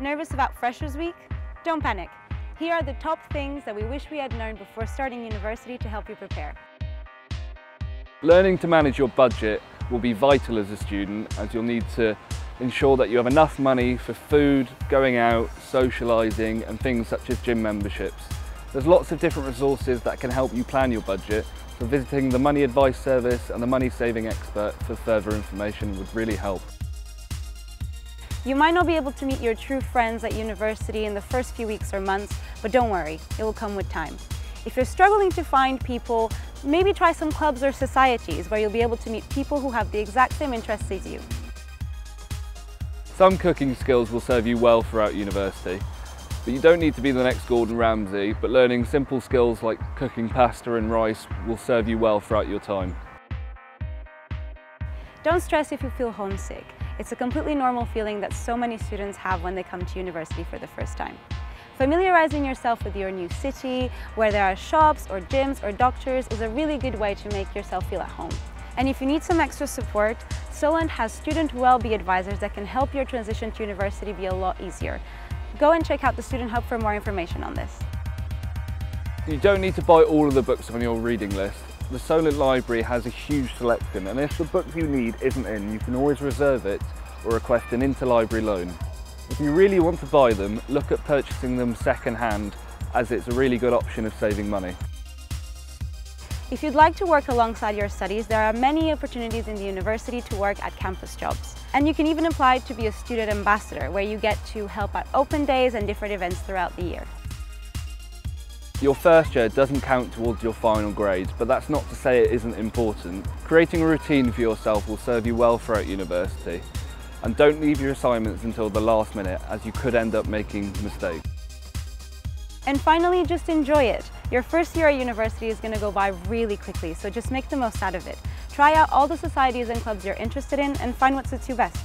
Nervous about Freshers Week? Don't panic. Here are the top things that we wish we had known before starting university to help you prepare. Learning to manage your budget will be vital as a student as you'll need to ensure that you have enough money for food, going out, socialising and things such as gym memberships. There's lots of different resources that can help you plan your budget, so visiting the Money Advice Service and the Money Saving Expert for further information would really help. You might not be able to meet your true friends at university in the first few weeks or months, but don't worry, it will come with time. If you're struggling to find people, maybe try some clubs or societies where you'll be able to meet people who have the exact same interests as you. Some cooking skills will serve you well throughout university, but you don't need to be the next Gordon Ramsay, but learning simple skills like cooking pasta and rice will serve you well throughout your time. Don't stress if you feel homesick. It's a completely normal feeling that so many students have when they come to university for the first time. Familiarizing yourself with your new city, where there are shops or gyms or doctors is a really good way to make yourself feel at home. And if you need some extra support, Solent has student well-being advisors that can help your transition to university be a lot easier. Go and check out the Student Hub for more information on this. You don't need to buy all of the books on your reading list. The Solent Library has a huge selection and if the book you need isn't in, you can always reserve it or request an interlibrary loan. If you really want to buy them, look at purchasing them second hand as it's a really good option of saving money. If you'd like to work alongside your studies, there are many opportunities in the university to work at campus jobs. And you can even apply to be a student ambassador, where you get to help at open days and different events throughout the year. Your first year doesn't count towards your final grades, but that's not to say it isn't important. Creating a routine for yourself will serve you well throughout university. And don't leave your assignments until the last minute, as you could end up making mistakes. And finally, just enjoy it. Your first year at university is going to go by really quickly, so just make the most out of it. Try out all the societies and clubs you're interested in and find what suits you best.